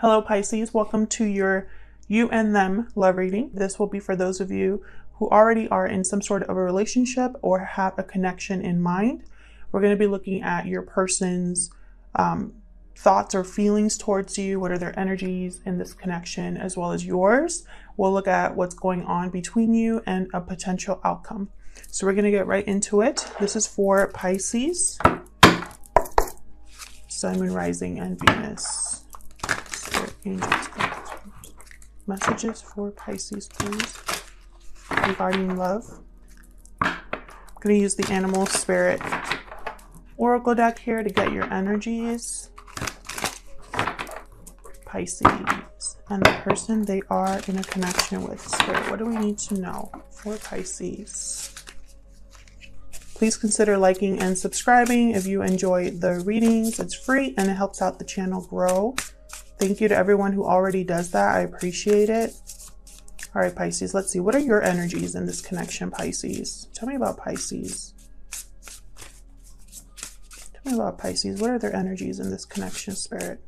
Hello, Pisces. Welcome to your you and them love reading. This will be for those of you who already are in some sort of a relationship or have a connection in mind. We're going to be looking at your person's um, thoughts or feelings towards you. What are their energies in this connection, as well as yours? We'll look at what's going on between you and a potential outcome. So we're going to get right into it. This is for Pisces, Sun, Moon, Rising, and Venus. Messages for Pisces, please, regarding love. I'm going to use the Animal Spirit Oracle deck here to get your energies. Pisces and the person they are in a connection with. Spirit, what do we need to know for Pisces? Please consider liking and subscribing if you enjoy the readings. It's free and it helps out the channel grow. Thank you to everyone who already does that. I appreciate it. All right, Pisces, let's see. What are your energies in this connection, Pisces? Tell me about Pisces. Tell me about Pisces. What are their energies in this connection, Spirit?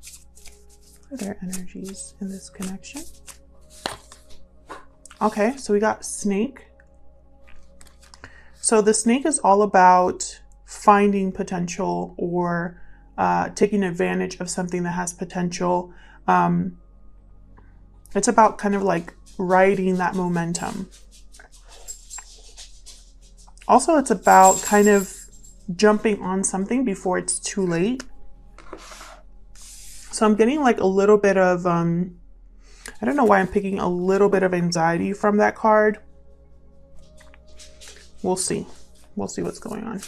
What are their energies in this connection? Okay, so we got snake. So the snake is all about finding potential or uh, taking advantage of something that has potential. Um, it's about kind of like riding that momentum. Also, it's about kind of jumping on something before it's too late. So I'm getting like a little bit of, um, I don't know why I'm picking a little bit of anxiety from that card. We'll see. We'll see what's going on.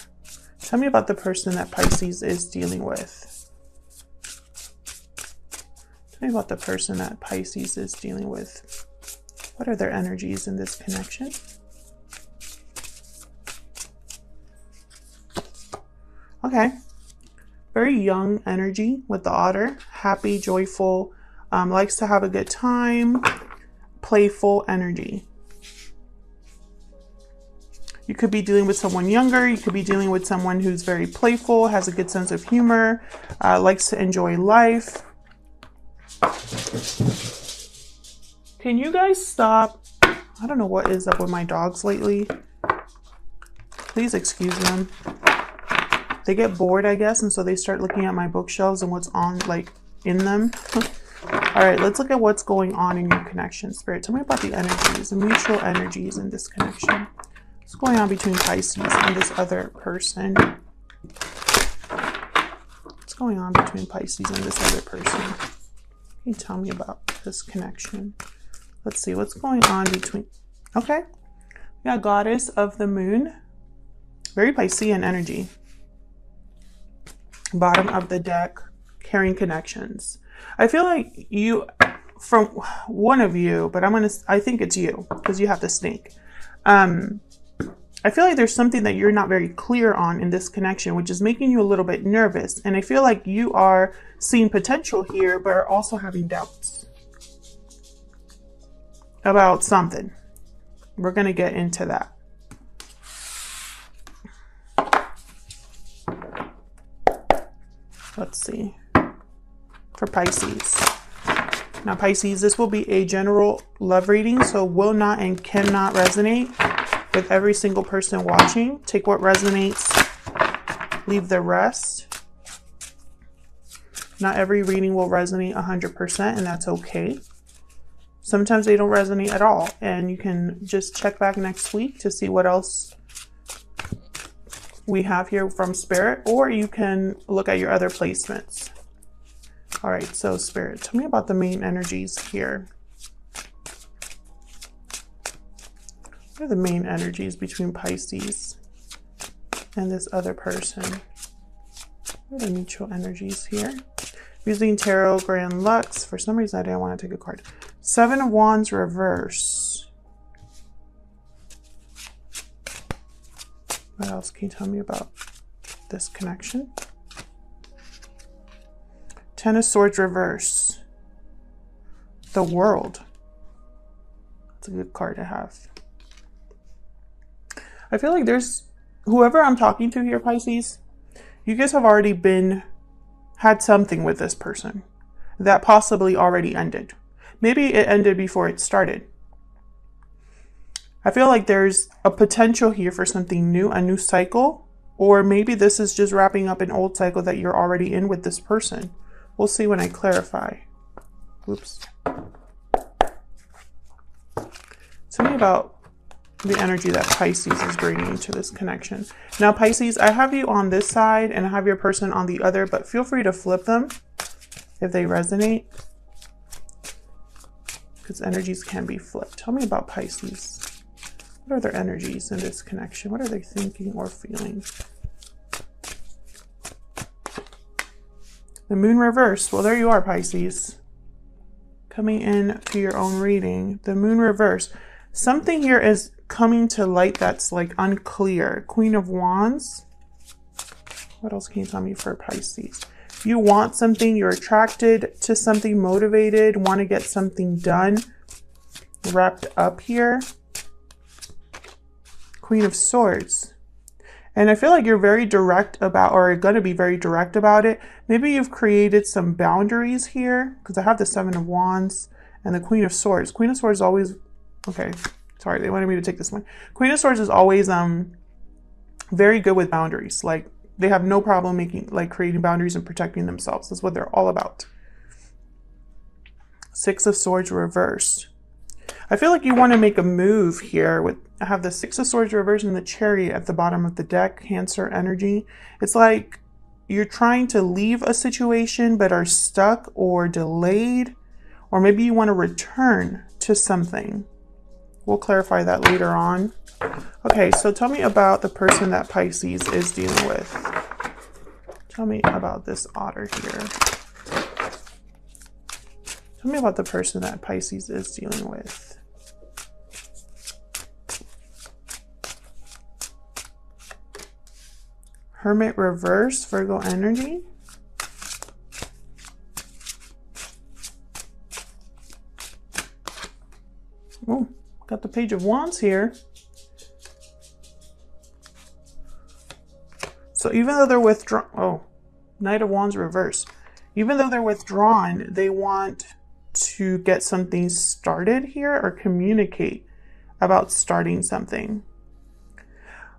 Tell me about the person that Pisces is dealing with. About the person that Pisces is dealing with. What are their energies in this connection? Okay. Very young energy with the otter. Happy, joyful, um, likes to have a good time, playful energy. You could be dealing with someone younger. You could be dealing with someone who's very playful, has a good sense of humor, uh, likes to enjoy life. Can you guys stop? I don't know what is up with my dogs lately. Please excuse them. They get bored, I guess, and so they start looking at my bookshelves and what's on, like, in them. All right, let's look at what's going on in your connection, Spirit. Tell me about the energies, the mutual energies in this connection. What's going on between Pisces and this other person? What's going on between Pisces and this other person? Can you tell me about this connection? Let's see what's going on between. Okay, we got Goddess of the Moon. Very Piscean energy. Bottom of the deck, carrying connections. I feel like you, from one of you, but I'm gonna. I think it's you because you have the snake. Um, I feel like there's something that you're not very clear on in this connection, which is making you a little bit nervous. And I feel like you are seeing potential here, but are also having doubts about something. We're going to get into that. Let's see. For Pisces. Now, Pisces, this will be a general love reading, so will not and cannot resonate with every single person watching. Take what resonates, leave the rest. Not every reading will resonate 100%, and that's okay. Sometimes they don't resonate at all, and you can just check back next week to see what else we have here from Spirit, or you can look at your other placements. All right, so Spirit, tell me about the main energies here. What are the main energies between Pisces and this other person? What are the mutual energies here? Using Tarot Grand Luxe. For some reason, I didn't want to take a card. Seven of Wands reverse. What else can you tell me about this connection? Ten of Swords reverse. The World. It's a good card to have. I feel like there's whoever I'm talking to here, Pisces, you guys have already been had something with this person. that possibly already ended. Maybe it ended before it started. I feel like there's a potential here for something new, a new cycle, or maybe this is just wrapping up an old cycle that you're already in with this person. We'll see when I clarify. Oops. Tell me about the energy that Pisces is bringing to this connection. Now, Pisces, I have you on this side and I have your person on the other, but feel free to flip them if they resonate because energies can be flipped. Tell me about Pisces. What are their energies in this connection? What are they thinking or feeling? The moon reversed. Well, there you are, Pisces. Coming in to your own reading. The moon reversed. Something here is coming to light that's like unclear. Queen of Wands. What else can you tell me for Pisces? You want something, you're attracted to something, motivated, want to get something done, wrapped up here. Queen of Swords. And I feel like you're very direct about, or going to be very direct about it. Maybe you've created some boundaries here, because I have the Seven of Wands and the Queen of Swords. Queen of Swords always, okay, sorry, they wanted me to take this one. Queen of Swords is always um very good with boundaries. Like they have no problem making like creating boundaries and protecting themselves. That's what they're all about. Six of Swords reversed. I feel like you want to make a move here with I have the Six of Swords reversed and the Chariot at the bottom of the deck, Cancer energy. It's like you're trying to leave a situation but are stuck or delayed, or maybe you want to return to something. We'll clarify that later on. Okay, so tell me about the person that Pisces is dealing with. Tell me about this otter here. Tell me about the person that Pisces is dealing with. Hermit reverse, Virgo energy. Oh, got the Page of Wands here. So even though they're withdrawn, oh, Knight of Wands reverse. Even though they're withdrawn, they want to get something started here or communicate about starting something.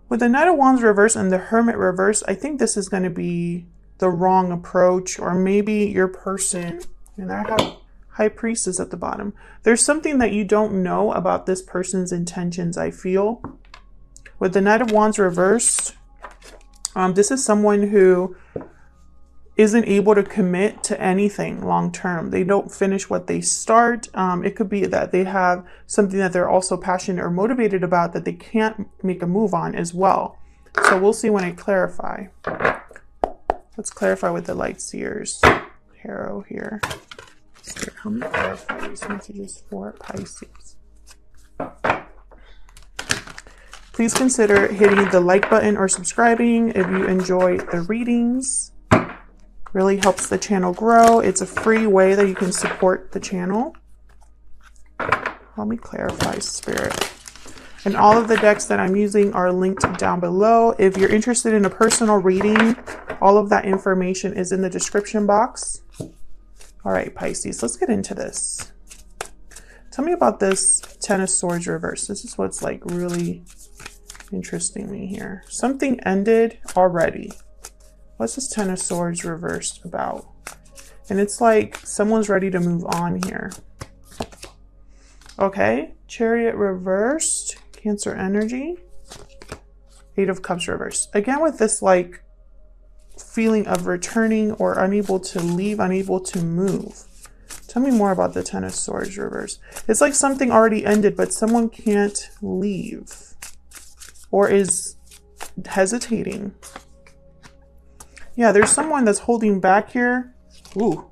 With the Knight of Wands reverse and the Hermit reverse, I think this is going to be the wrong approach, or maybe your person, and I have High Priestess at the bottom. There's something that you don't know about this person's intentions, I feel. With the Knight of Wands reversed, um, this is someone who isn't able to commit to anything long term. They don't finish what they start. Um, it could be that they have something that they're also passionate or motivated about that they can't make a move on as well. So we'll see when I clarify. Let's clarify with the light seers tarot here. Messages for Pisces? Please consider hitting the like button or subscribing if you enjoy the readings. Really helps the channel grow. It's a free way that you can support the channel. Let me clarify spirit. And all of the decks that I'm using are linked down below. If you're interested in a personal reading, all of that information is in the description box. All right, Pisces, let's get into this. Tell me about this Ten of Swords reverse. This is what's like really interesting me here. Something ended already. What's this Ten of Swords reversed about? And it's like someone's ready to move on here. Okay, Chariot reversed, Cancer energy, Eight of Cups reversed. Again with this like feeling of returning or unable to leave, unable to move. Tell me more about the Ten of Swords reverse. It's like something already ended, but someone can't leave or is hesitating. Yeah, there's someone that's holding back here. Ooh.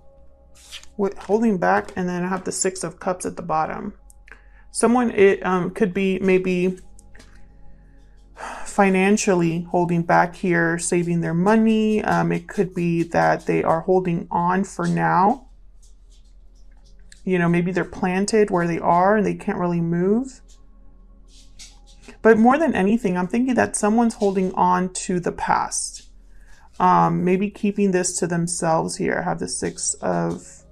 Holding back, and then I have the Six of Cups at the bottom. Someone, it um, could be maybe financially holding back here, saving their money. Um, it could be that they are holding on for now. You know, maybe they're planted where they are and they can't really move. But more than anything, I'm thinking that someone's holding on to the past. Um, maybe keeping this to themselves here. I have the Six of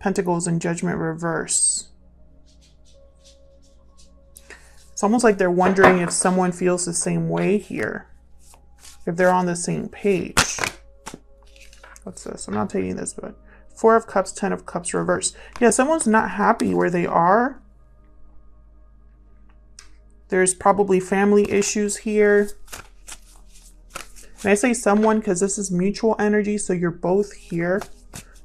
Pentacles and Judgment reverse. It's almost like they're wondering if someone feels the same way here. If they're on the same page. What's this? I'm not taking this, but Four of Cups, Ten of Cups reverse. Yeah, someone's not happy where they are. There's probably family issues here. And I say someone because this is mutual energy, so you're both here.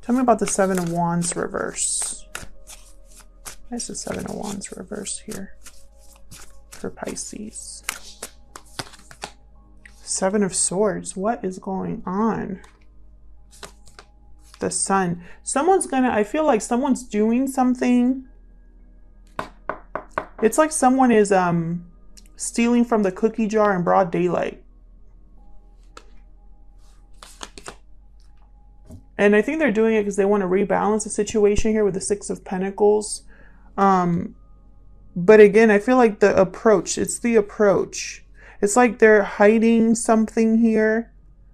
Tell me about the Seven of Wands reverse. Why the Seven of Wands reverse here for Pisces? Seven of Swords. What is going on? The Sun. Someone's gonna, I feel like someone's doing something. It's like someone is um stealing from the cookie jar in broad daylight. And I think they're doing it because they want to rebalance the situation here with the Six of Pentacles. Um, but again, I feel like the approach, it's the approach. It's like they're hiding something here,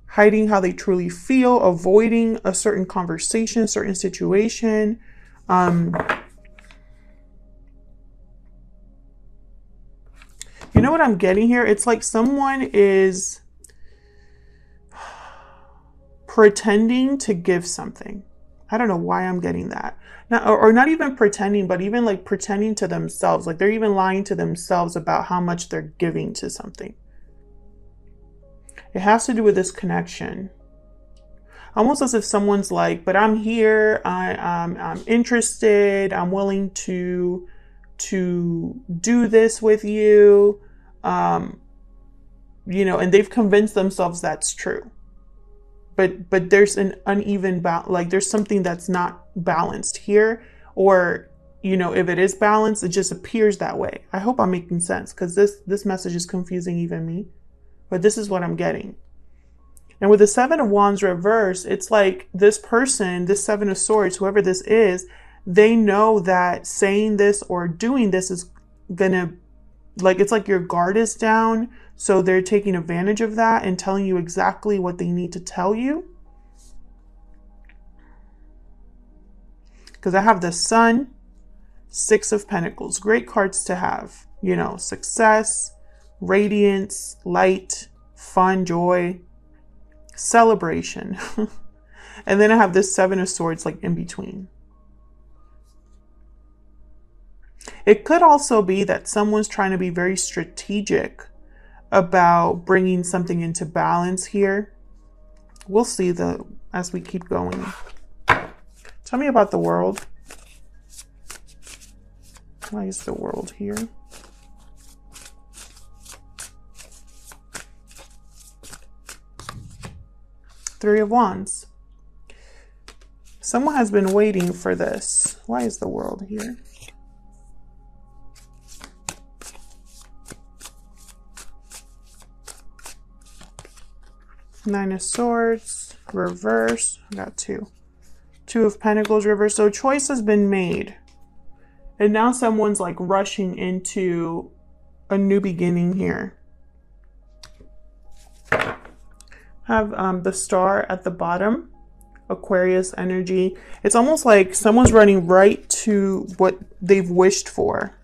hiding how they truly feel, avoiding a certain conversation, certain situation. Um, you know what I'm getting here? It's like someone is pretending to give something. I don't know why I'm getting that. Not, or, or not even pretending, but even like pretending to themselves. Like they're even lying to themselves about how much they're giving to something. It has to do with this connection. Almost as if someone's like, but I'm here, I, um, I'm interested, I'm willing to to do this with you. Um, you know, and they've convinced themselves that's true but but there's an uneven ba- like there's something that's not balanced here or you know if it is balanced it just appears that way. I hope i'm making sense because this this message is confusing even me but this is what i'm getting. And with the seven of wands reverse it's like this person this seven of swords whoever this is they know that saying this or doing this is gonna like it's like your guard is down so they're taking advantage of that and telling you exactly what they need to tell you. Because I have the Sun, Six of Pentacles. Great cards to have. You know, success, radiance, light, fun, joy, celebration. and then I have this Seven of Swords like in between. It could also be that someone's trying to be very strategic about bringing something into balance here. We'll see the as we keep going. Tell me about the world. Why is the world here? Three of Wands. Someone has been waiting for this. Why is the world here? Nine of Swords, reverse. I got two. Two of Pentacles, reverse. So choice has been made. And now someone's like rushing into a new beginning here. Have um, the star at the bottom, Aquarius energy. It's almost like someone's running right to what they've wished for.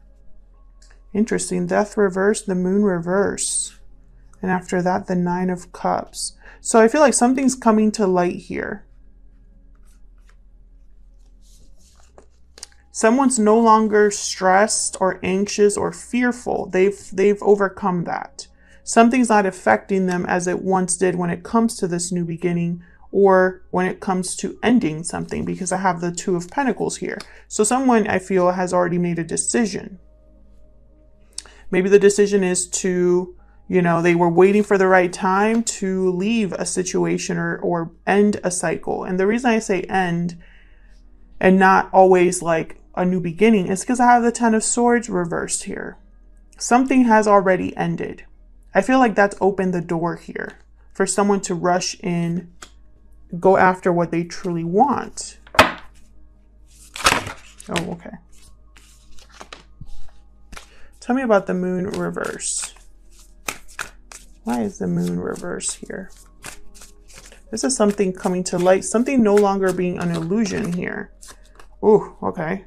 Interesting. Death reverse, the moon reverse. And after that, the Nine of Cups. So I feel like something's coming to light here. Someone's no longer stressed or anxious or fearful. They've they've overcome that. Something's not affecting them as it once did when it comes to this new beginning or when it comes to ending something because I have the 2 of pentacles here. So someone I feel has already made a decision. Maybe the decision is to you know, they were waiting for the right time to leave a situation or, or end a cycle. And the reason I say end and not always like a new beginning is because I have the Ten of Swords reversed here. Something has already ended. I feel like that's opened the door here for someone to rush in, go after what they truly want. Oh, okay. Tell me about the moon reverse. Why is the moon reverse here? This is something coming to light, something no longer being an illusion here. Ooh, okay.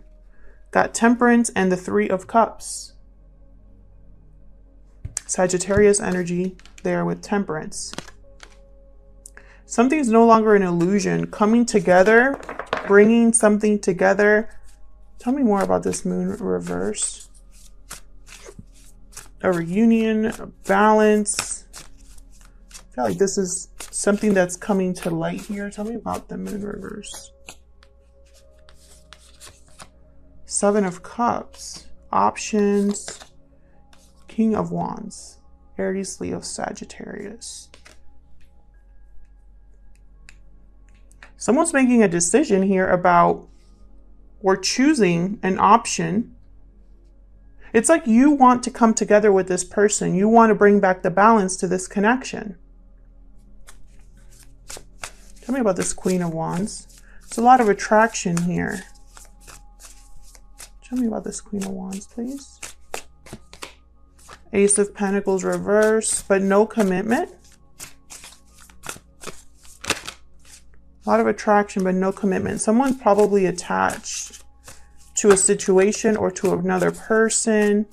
Got Temperance and the Three of Cups. Sagittarius energy there with Temperance. Something's no longer an illusion. Coming together, bringing something together. Tell me more about this moon reverse. A reunion, a balance. Feel like this is something that's coming to light here. Tell me about the moon reverse. Seven of Cups, options, King of Wands, Aries, Leo, Sagittarius. Someone's making a decision here about or choosing an option. It's like you want to come together with this person. You want to bring back the balance to this connection. Tell me about this Queen of Wands. It's a lot of attraction here. Tell me about this Queen of Wands, please. Ace of Pentacles reverse, but no commitment. A lot of attraction, but no commitment. Someone's probably attached to a situation or to another person.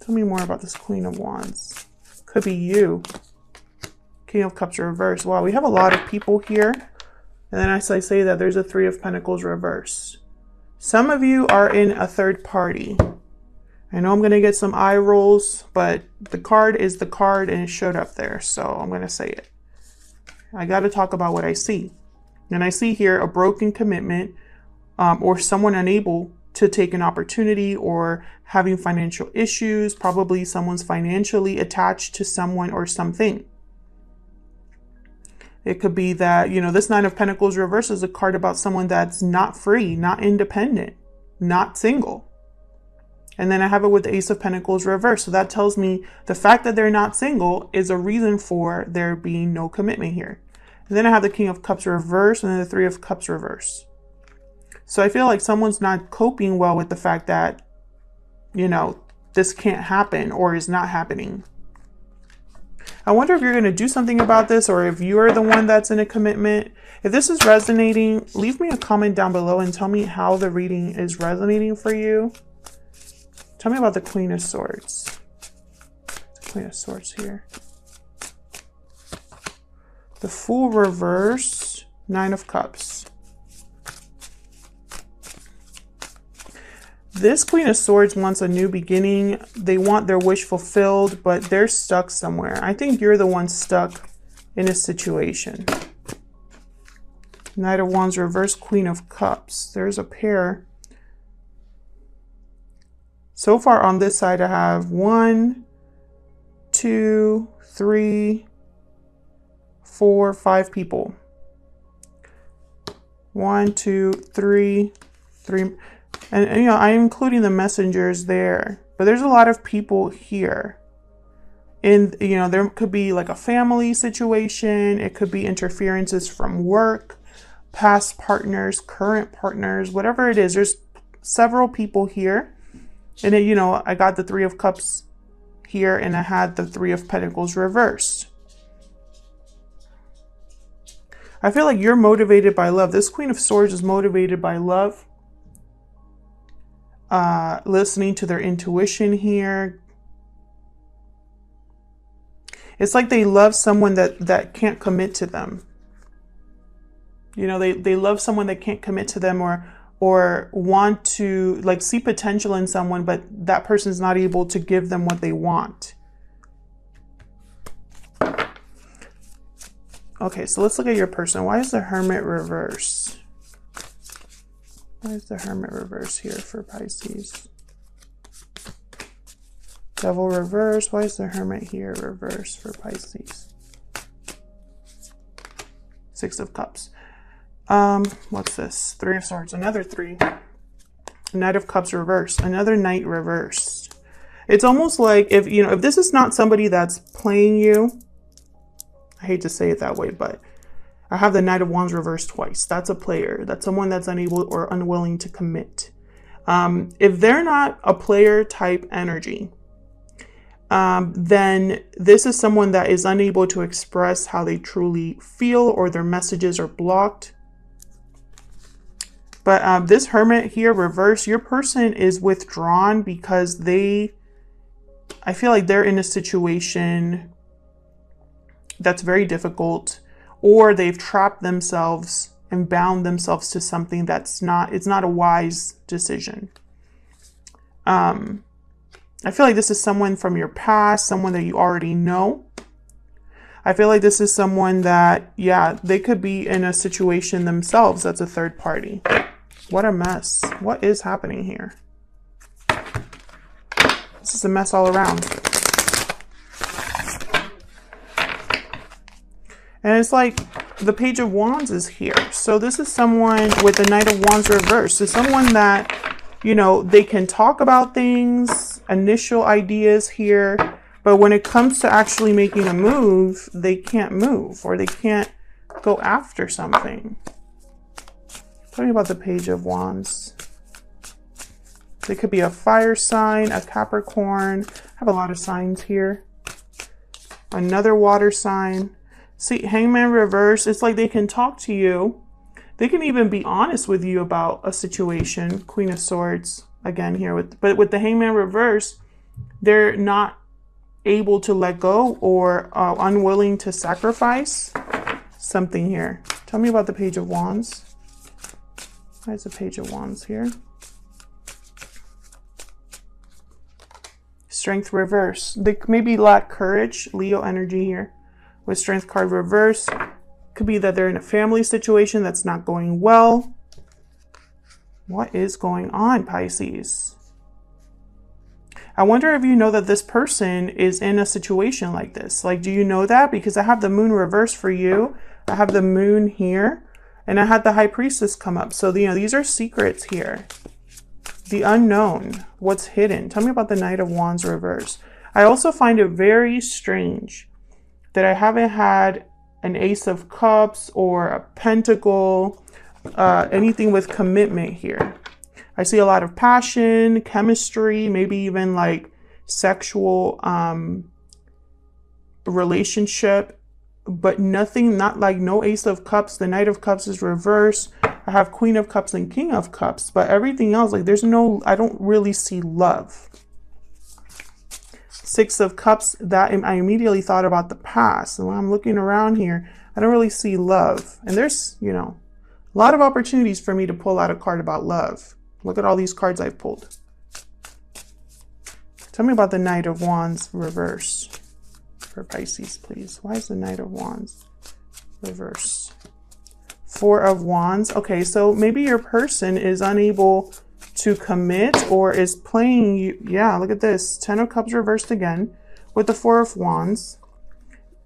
Tell me more about this Queen of Wands. Could be you. King of Cups reverse. Wow, we have a lot of people here. And then as I say that, there's a Three of Pentacles reverse. Some of you are in a third party. I know I'm going to get some eye rolls, but the card is the card and it showed up there. So I'm going to say it. I got to talk about what I see. And I see here a broken commitment um, or someone unable to take an opportunity or having financial issues. Probably someone's financially attached to someone or something. It could be that, you know, this Nine of Pentacles reverse is a card about someone that's not free, not independent, not single. And then I have it with the Ace of Pentacles reverse. So that tells me the fact that they're not single is a reason for there being no commitment here. And then I have the King of Cups reverse and then the Three of Cups reverse. So I feel like someone's not coping well with the fact that, you know, this can't happen or is not happening. I wonder if you're going to do something about this or if you're the one that's in a commitment. If this is resonating, leave me a comment down below and tell me how the reading is resonating for you. Tell me about the Queen of Swords. The Queen of Swords here. The Fool reverse, Nine of Cups. This Queen of Swords wants a new beginning. They want their wish fulfilled, but they're stuck somewhere. I think you're the one stuck in a situation. Knight of Wands, reverse Queen of Cups. There's a pair. So far on this side, I have one, two, three, four, five people. One, two, three, three. And, and, you know, I'm including the messengers there, but there's a lot of people here. And, you know, there could be like a family situation. It could be interferences from work, past partners, current partners, whatever it is. There's several people here. And then, you know, I got the Three of Cups here and I had the Three of Pentacles reversed. I feel like you're motivated by love. This Queen of Swords is motivated by love uh, listening to their intuition here. It's like they love someone that, that can't commit to them. You know, they, they love someone that can't commit to them or or want to like see potential in someone, but that person's not able to give them what they want. Okay, so let's look at your person. Why is the Hermit reverse? Why is the Hermit reverse here for Pisces? Devil reverse. Why is the Hermit here reverse for Pisces? Six of Cups. Um, what's this? Three of Swords. Another three. Knight of Cups reverse. Another Knight reversed. It's almost like if, you know, if this is not somebody that's playing you, I hate to say it that way, but I have the Knight of Wands reversed twice. That's a player. That's someone that's unable or unwilling to commit. Um, if they're not a player type energy, um, then this is someone that is unable to express how they truly feel or their messages are blocked. But um, this hermit here, reverse, your person is withdrawn because they, I feel like they're in a situation that's very difficult, or they've trapped themselves and bound themselves to something that's not, it's not a wise decision. Um, I feel like this is someone from your past, someone that you already know. I feel like this is someone that, yeah, they could be in a situation themselves that's a third party. What a mess. What is happening here? This is a mess all around. And it's like the Page of Wands is here. So this is someone with the Knight of Wands reversed. So someone that, you know, they can talk about things, initial ideas here, but when it comes to actually making a move, they can't move or they can't go after something. Tell me about the Page of Wands. It could be a fire sign, a Capricorn. I have a lot of signs here. Another water sign. See, Hangman reverse, it's like they can talk to you. They can even be honest with you about a situation. Queen of Swords, again here. with But with the Hangman reverse, they're not able to let go or uh, unwilling to sacrifice something here. Tell me about the Page of Wands. Why is the Page of Wands here? Strength reverse. They maybe lack courage. Leo energy here with strength card reverse. Could be that they're in a family situation that's not going well. What is going on, Pisces? I wonder if you know that this person is in a situation like this. Like, do you know that? Because I have the moon reverse for you. I have the moon here. And I had the high priestess come up. So, you know, these are secrets here. The unknown. What's hidden. Tell me about the Knight of Wands reverse. I also find it very strange that I haven't had an Ace of Cups or a Pentacle, uh, anything with commitment here. I see a lot of passion, chemistry, maybe even like sexual um, relationship, but nothing, not like no Ace of Cups. The Knight of Cups is reverse. I have Queen of Cups and King of Cups, but everything else, like there's no, I don't really see love. Six of Cups, that I immediately thought about the past. And when I'm looking around here, I don't really see love. And there's, you know, a lot of opportunities for me to pull out a card about love. Look at all these cards I've pulled. Tell me about the Knight of Wands reverse for Pisces, please. Why is the Knight of Wands reverse? Four of Wands. Okay, so maybe your person is unable to commit or is playing you. Yeah, look at this. Ten of Cups reversed again with the Four of Wands.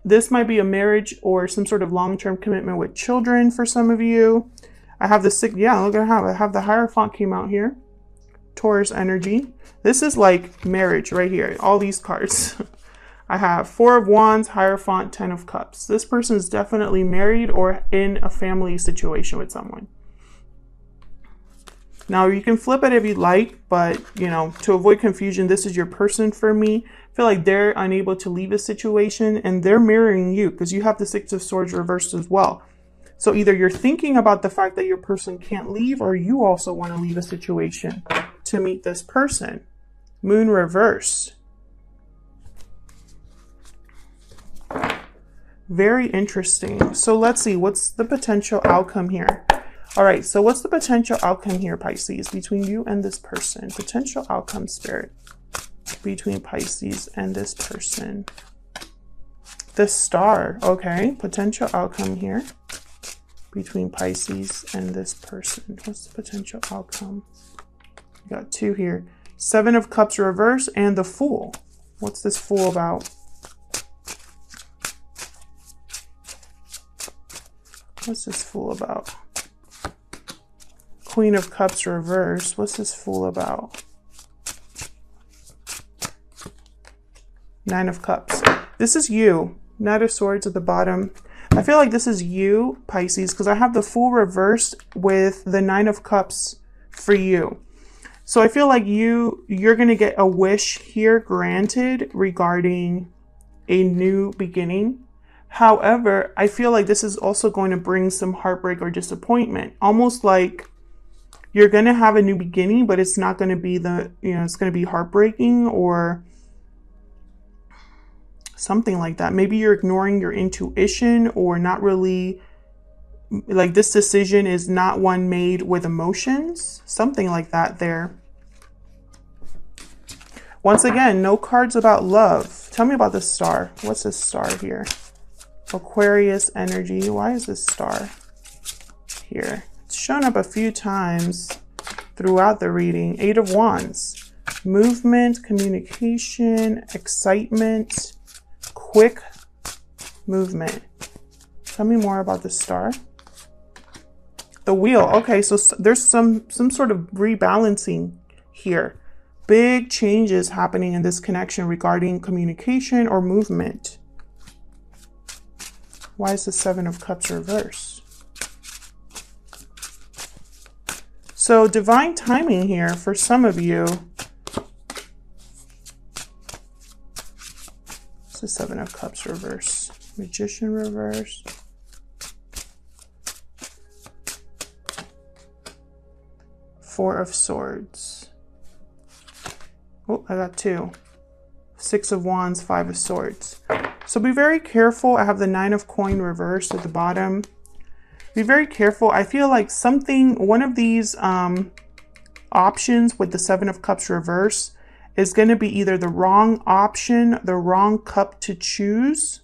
This might be a marriage or some sort of long-term commitment with children for some of you. I have the six. Yeah, look at how I have the Hierophant came out here. Taurus energy. This is like marriage right here. All these cards. I have Four of Wands, Hierophant, Ten of Cups. This person is definitely married or in a family situation with someone. Now you can flip it if you'd like, but you know, to avoid confusion, this is your person for me. I feel like they're unable to leave a situation and they're mirroring you because you have the Six of Swords reversed as well. So either you're thinking about the fact that your person can't leave or you also want to leave a situation to meet this person. Moon reverse. Very interesting. So let's see, what's the potential outcome here? All right, so what's the potential outcome here, Pisces, between you and this person? Potential outcome, Spirit, between Pisces and this person. The star, okay, potential outcome here between Pisces and this person. What's the potential outcome? We got two here. Seven of Cups reverse and the Fool. What's this Fool about? What's this Fool about? Queen of Cups reverse. What's this Fool about? Nine of Cups. This is you. Knight of Swords at the bottom. I feel like this is you, Pisces, because I have the Fool reversed with the Nine of Cups for you. So I feel like you you're going to get a wish here granted regarding a new beginning. However, I feel like this is also going to bring some heartbreak or disappointment. Almost like you're going to have a new beginning, but it's not going to be the, you know, it's going to be heartbreaking or something like that. Maybe you're ignoring your intuition or not really like this decision is not one made with emotions, something like that there. Once again, no cards about love. Tell me about this star. What's this star here? Aquarius energy. Why is this star here? It's shown up a few times throughout the reading. Eight of Wands. Movement, communication, excitement, quick movement. Tell me more about the star. The wheel. Okay, so there's some some sort of rebalancing here. Big changes happening in this connection regarding communication or movement. Why is the Seven of Cups reversed? So divine timing here for some of you It's the Seven of Cups reverse. Magician reverse. Four of Swords. Oh, I got two. Six of Wands, Five of Swords. So be very careful. I have the Nine of Coin reversed at the bottom. Be very careful. I feel like something, one of these um, options with the Seven of Cups reverse is going to be either the wrong option, the wrong cup to choose,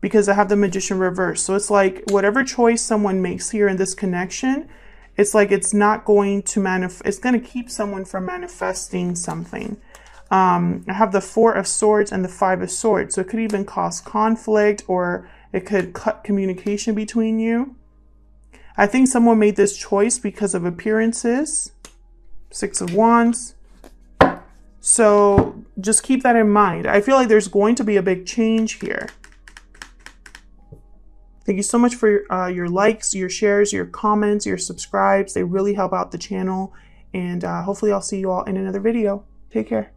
because I have the magician reverse. So it's like whatever choice someone makes here in this connection, it's like it's not going to manifest, it's going to keep someone from manifesting something. Um, I have the four of swords and the five of swords. So it could even cause conflict or it could cut communication between you. I think someone made this choice because of appearances. Six of Wands, so just keep that in mind. I feel like there's going to be a big change here. Thank you so much for uh, your likes, your shares, your comments, your subscribes. They really help out the channel. And uh, hopefully I'll see you all in another video. Take care.